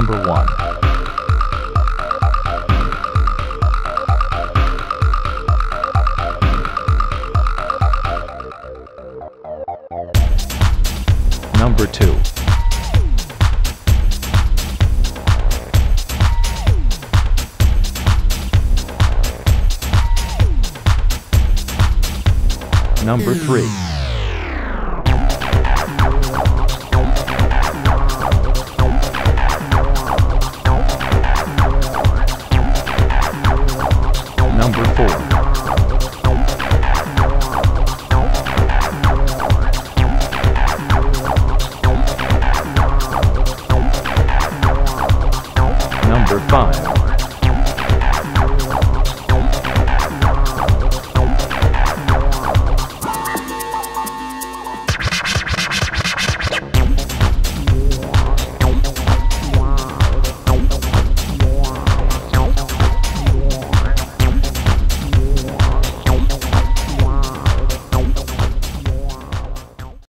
Number 1. Number 2. Number 3. Number 5.